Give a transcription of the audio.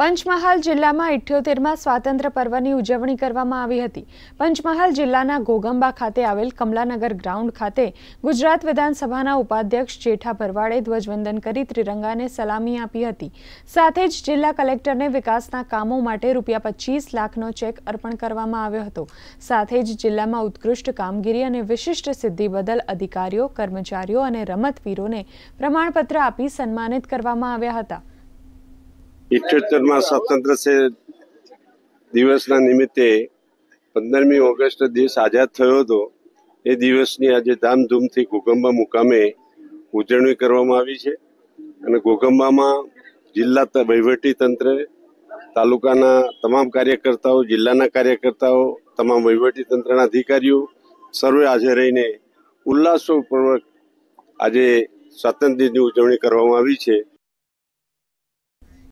પંચમહાલ જિલ્લામાં ઇઠ્યોતેરમાં સ્વાતંત્ર્ય પર્વની ઉજવણી કરવામાં આવી હતી. પંચમહાલ જિલ્લાના ઘોગંબા ખાતે આવેલ કમલાનગર ગ્રાઉન્ડ ખાતે ગુજરાત વિધાનસભાના ઉપાધ્યક્ષ જેઠા ભરવાડે ધ્વજવંદન કરી ત્રિરંગાને સલામી આપી હતી. સાથે જ જિલ્લા કલેક્ટરને વિકાસના કામો માટે રૂપિયા પચીસ લાખનો ચેક અર્પણ કરવામાં આવ્યો હતો. સાથે જ જિલ્લામાં ઉત્કૃષ્ટ કામગીરી અને વિશિષ્ટ સિદ્ધિ બદલ અધિકારીઓ, કર્મચારીઓ અને રમતવીરોને પ્રમાણપત્ર આપી સન્માનિત કરવામાં આવ્યા હતા. ઇઠ્યોતેરમાં સ્વતંત્ર છે દિવસના નિમિત્તે પંદરમી ઓગસ્ટ દેશ આઝાદ થયો હતો. એ દિવસની આજે ધામધૂમથી ઘોગંબા મુકામે ઉજવણી કરવામાં આવી છે અને ઘોગંબામાં જિલ્લા વહીવટી તંત્ર, તાલુકાના તમામ કાર્યકર્તાઓ, જિલ્લાના કાર્યકર્તાઓ, તમામ વહીવટી તંત્રના અધિકારીઓ સર્વે હાજર રહીને ઉલ્લાસપૂર્વક આજે સ્વાતંત્ર્ય દિનની ઉજવણી કરવામાં આવી છે.